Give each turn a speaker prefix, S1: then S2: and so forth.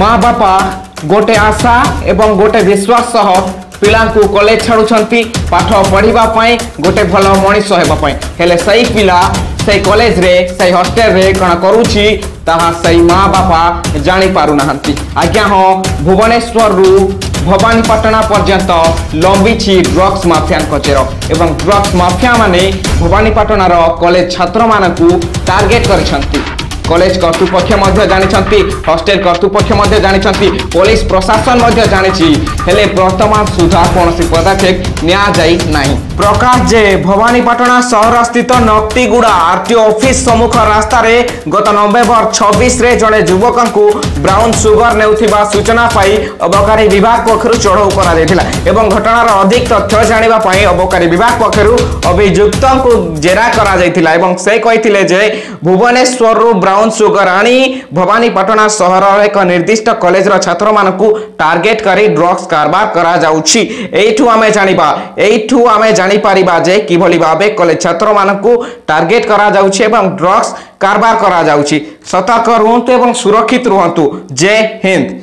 S1: ମା ବାପା ଗୋଟେ ଆଶା ଏବଂ ଗୋଟେ ବିଶ୍ୱାସ ସହ ପିଲାଙ୍କୁ କଲେଜ ଛାଡ଼ୁଛନ୍ତି ପାଠ ପଢ଼ିବା ପାଇଁ ଗୋଟେ ଭଲ ମଣିଷ ହେବା ପାଇଁ ହେଲେ ସେଇ ପିଲା ସେଇ କଲେଜରେ ସେଇ ହଷ୍ଟେଲରେ କ'ଣ କରୁଛି ତାହା ସେଇ ମା ବାପା ଜାଣିପାରୁନାହାନ୍ତି ଆଜ୍ଞା ହଁ ଭୁବନେଶ୍ୱରରୁ ଭବାନୀପାଟଣା ପର୍ଯ୍ୟନ୍ତ ଲମ୍ବିଛି ଡ୍ରଗ୍ସ ମାଫିଆଙ୍କ ଚେର ଏବଂ ଡ୍ରଗ୍ସ ମାଫିଆମାନେ ଭବାନୀପାଟଣାର କଲେଜ ଛାତ୍ରମାନଙ୍କୁ ଟାର୍ଗେଟ୍ କରିଛନ୍ତି কলেজ কর্তৃপক্ষ মধ্যে জানিছন্তি হস্টেল কর্তৃপক্ষ মধ্যে জানিছন্তি পুলিশ প্রশাসন মধ্যে জানিছি হেলে বর্তমান সুদ্ধা কোণী পদক্ষেপ নিয়া যাই নাই প্রকাশ যে ভবানীপাটনা সহরস্থিত নক্তিগুড়া আরটি অফিস সম্মুখ রাস্তায় গত নভেম্বর ছবিশে জনে যুবকঙ্কু ব্রাউন সুগর নেউথিবা সূচনা পাই অবকারী বিভাগ পক্ষরু চড়াও করা যাইতিলা এবং ঘটনার অধিক তথ্য জানিবা পাই অবকারী বিভাগ পক্ষরু অভিযুক্তঙ্কু জেরা করা যাইতিলা এবং সে কইতিলে যে ভুবনেশ্বররু ব্রাউন अंशु गराणी ଭବାନୀପାଟଣା ସହରର ଏକ ନିର୍ଦ୍ଦିଷ୍ଟ କଲେଜର ଛାତ୍ରମାନଙ୍କୁ ଟାର୍ଗେଟ୍ କରି ଡ୍ରଗ୍ସ କାରବାର କରାଯାଉଛି ଏଇଠୁ ଆମେ ଜାଣିବା ଏଇଠୁ ଆମେ ଜାଣିପାରିବା ଯେ କିଭଳି ଭାବେ କଲେଜ ଛାତ୍ରମାନଙ୍କୁ ଟାର୍ଗେଟ୍ କରାଯାଉଛି ଏବଂ ଡ୍ରଗ୍ସ କାରବାର କରାଯାଉଛି ସତର୍କ ରୁହନ୍ତୁ ଏବଂ ସୁରକ୍ଷିତ ରୁହନ୍ତୁ ଜୟ ହିନ୍ଦ